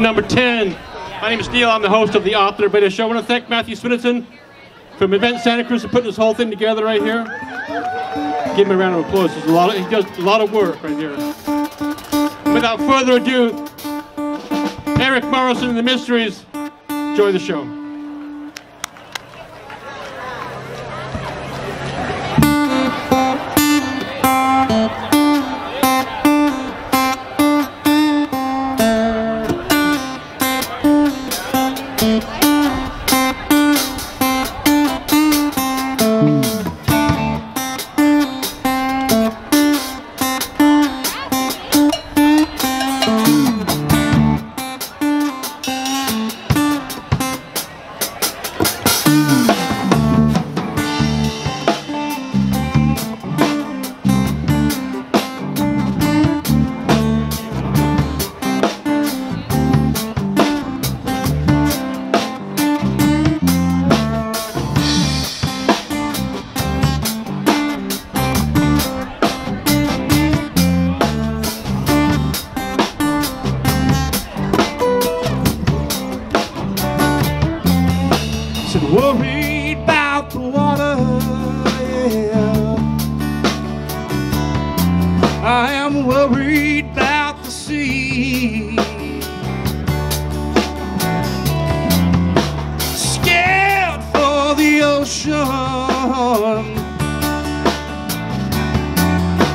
number 10. My name is Neil. I'm the host of the Author Beta Show. I want to thank Matthew Swinnerton from Event Santa Cruz for putting this whole thing together right here. Give him a round of applause. A lot of, he does a lot of work right here. Without further ado, Eric Morrison and the Mysteries. Enjoy the show.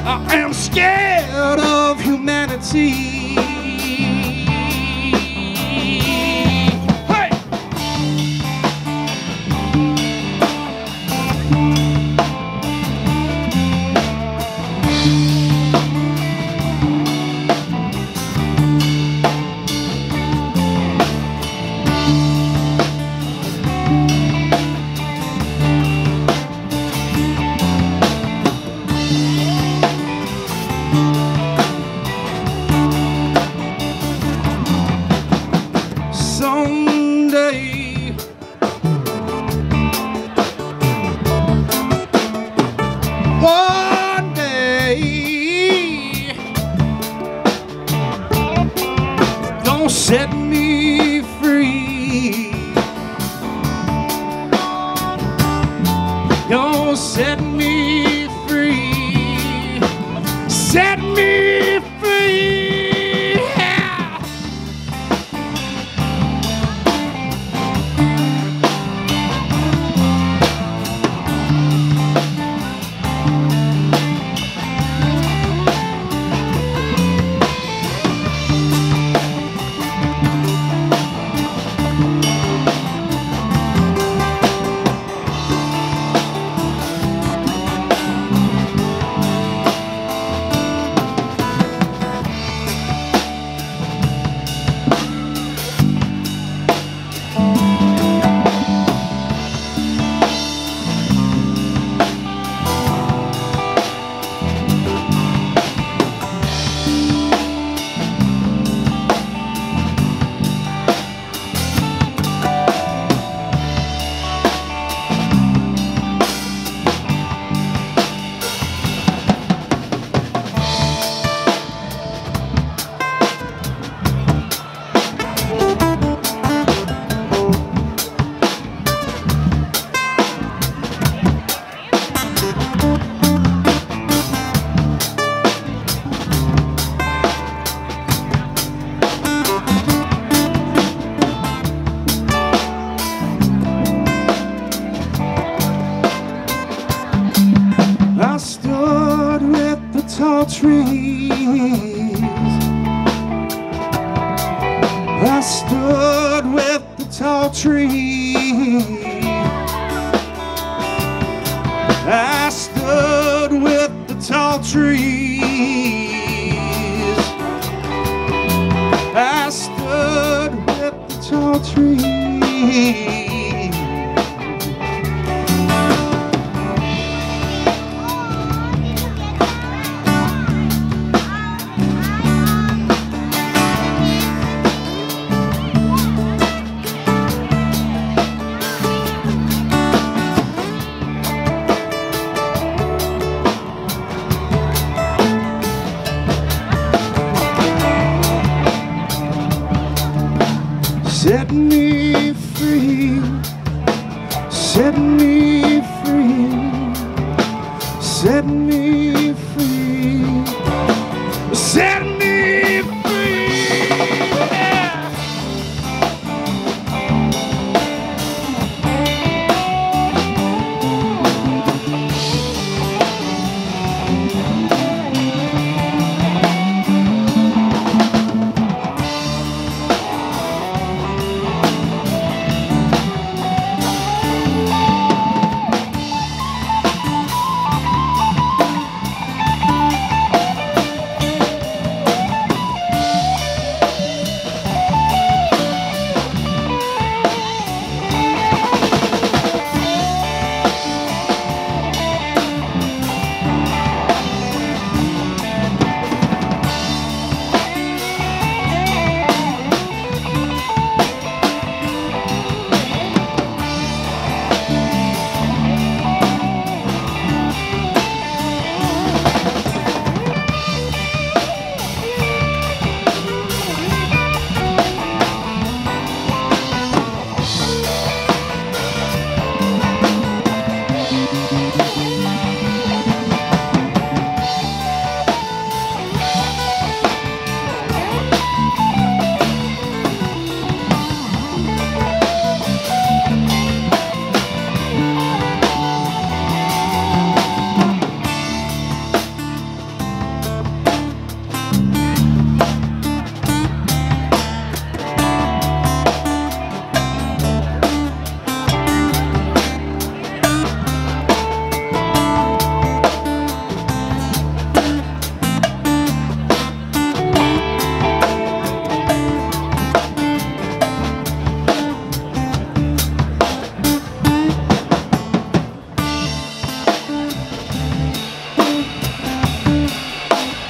I am scared of humanity. The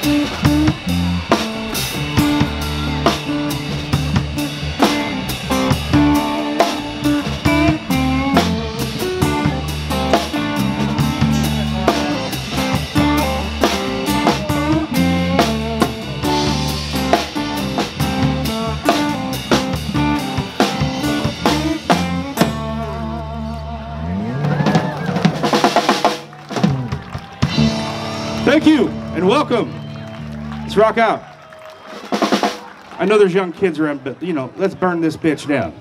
Thank rock out. I know there's young kids around, but you know, let's burn this bitch down.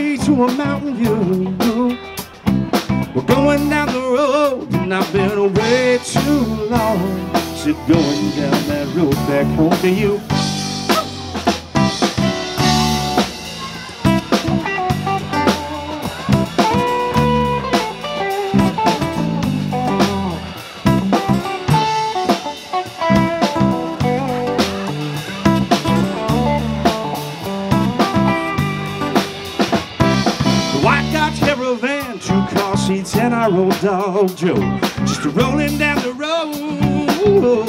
Bay to a mountain view. We're going down the road, and I've been away too long. So going down that road back home to you. Old dog Joe. Just rolling down the road. Oh,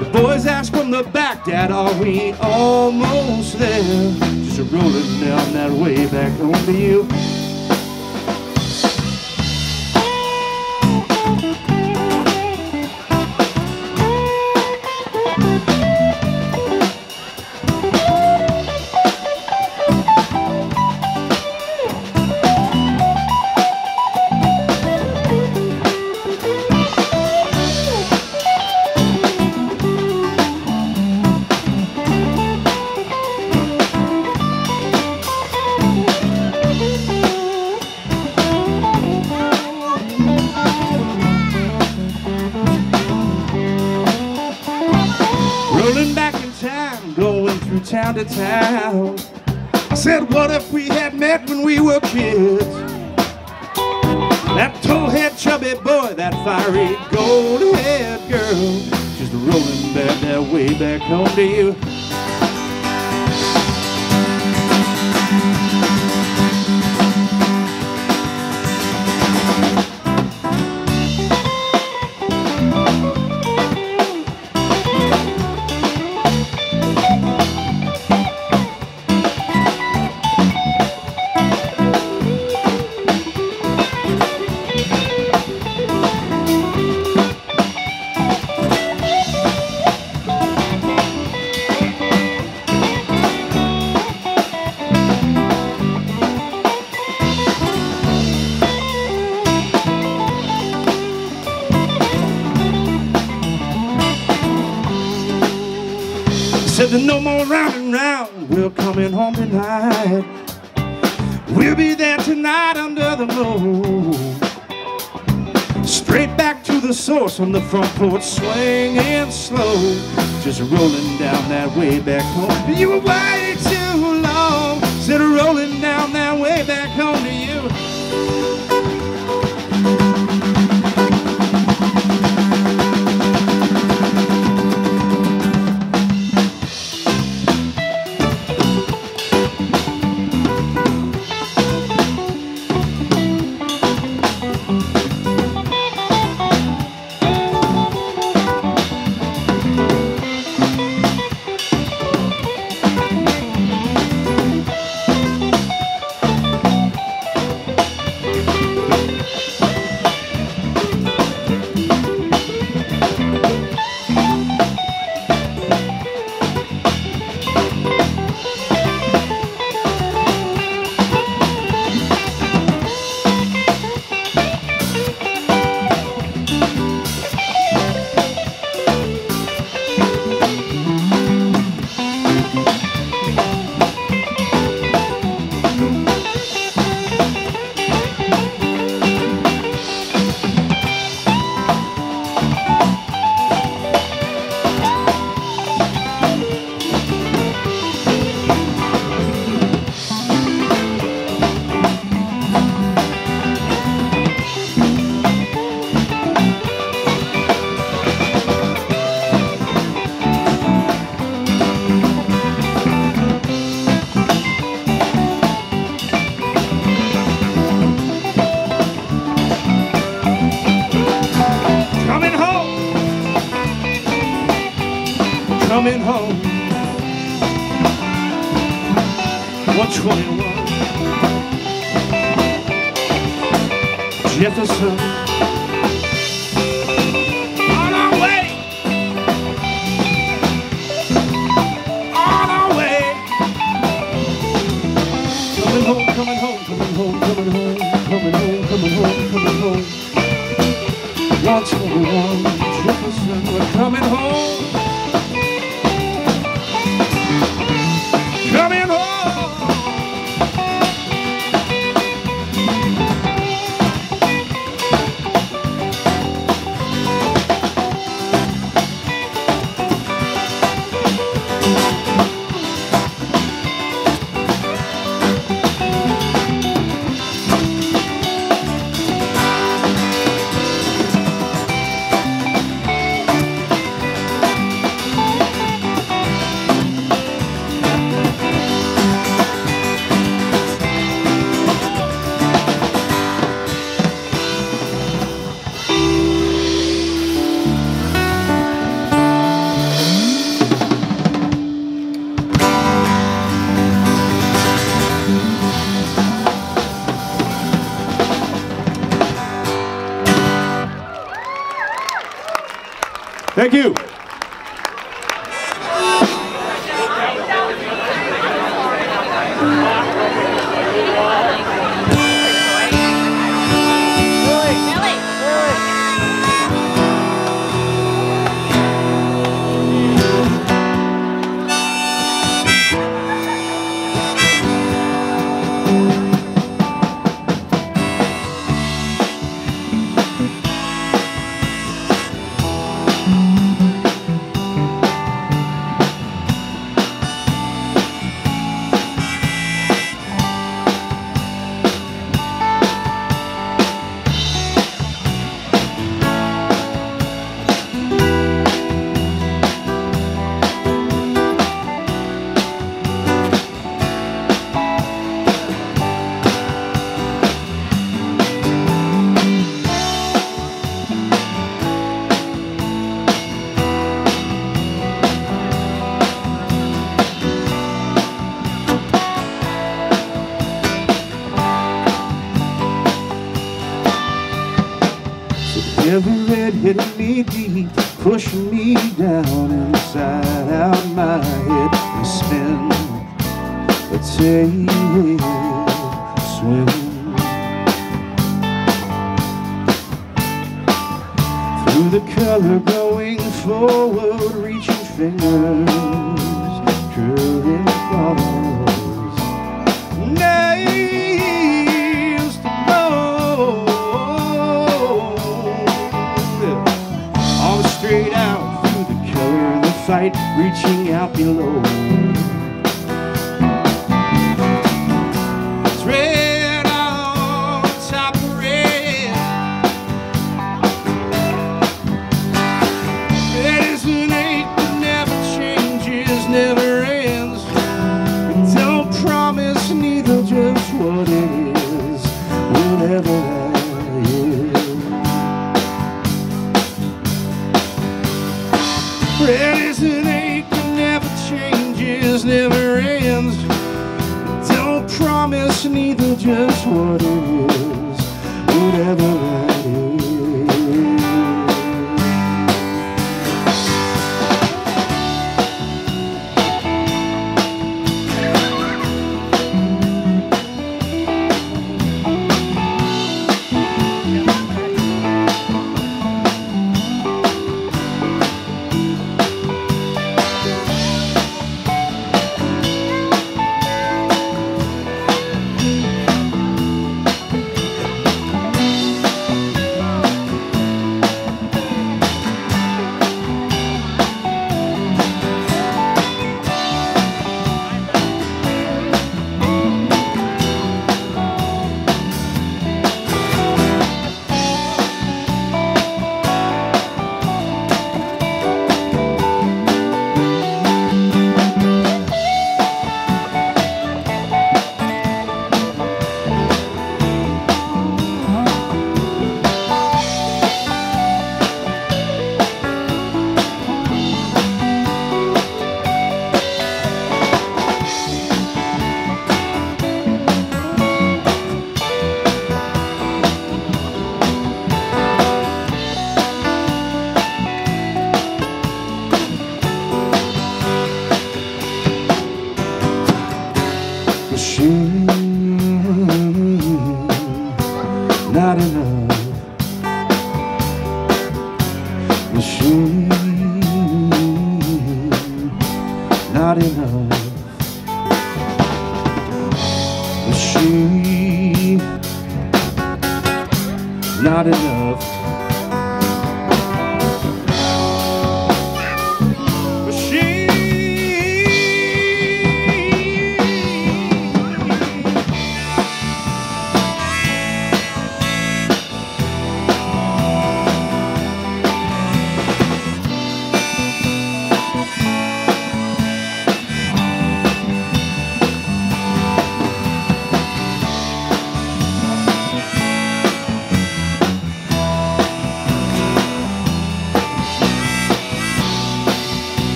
the boys ask from the back, Dad, are we almost there? Just rolling down that way back home to you. Boy, that fiery gold-haired girl, just rolling back that way back home to you. Said there's no more round and round. We're coming home tonight. We'll be there tonight under the moon. Straight back to the source on the front porch, swinging slow. Just rolling down that way back home. You were way too long. Said rolling down that way back home to you. Home, coming home, coming home, coming home, coming home. One twenty-one Jefferson, we're coming home. me down inside out my head and spin a tail swim. Through the color going forward reaching fingers. reaching out below.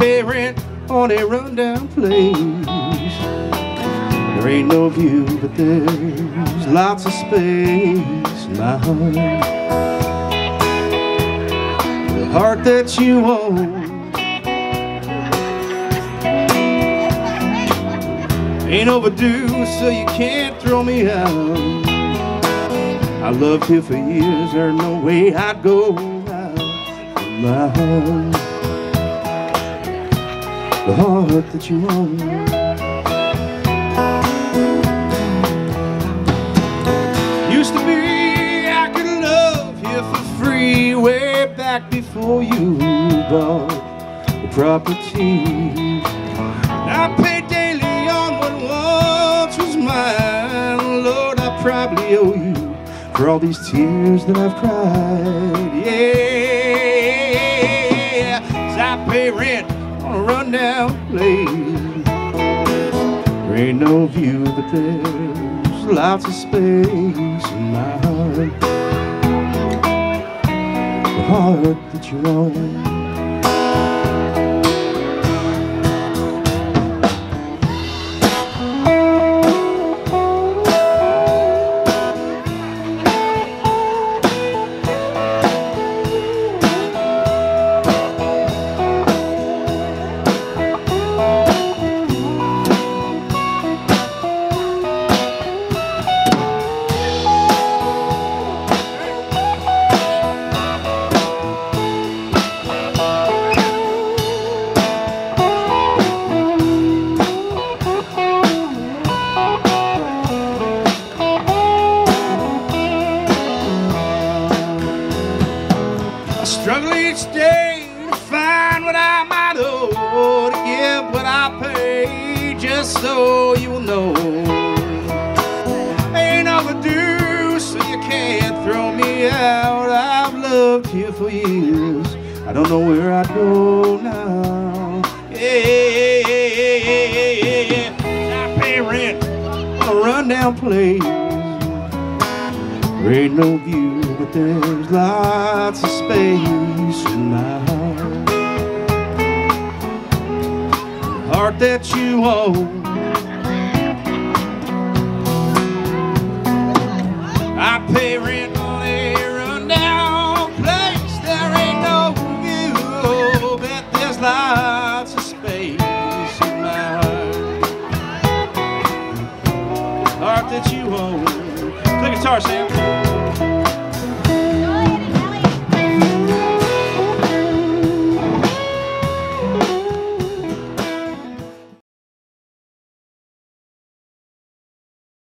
Pay rent on a rundown place. There ain't no view, but there's lots of space my heart. The heart that you own ain't overdue, so you can't throw me out. I loved you for years, there's no way I'd go out of my heart the heart that you own. Used to be I could love you for free way back before you bought the property. I pay daily on what once was mine. Lord, I probably owe you for all these tears that I've cried. Yeah, I pay rent on a rundown place. Ain't no view, but there's lots of space in my heart. The heart that you own. A rundown place. There ain't no view, but there's lots of space in my heart. Heart that you own. Guitar, Sam.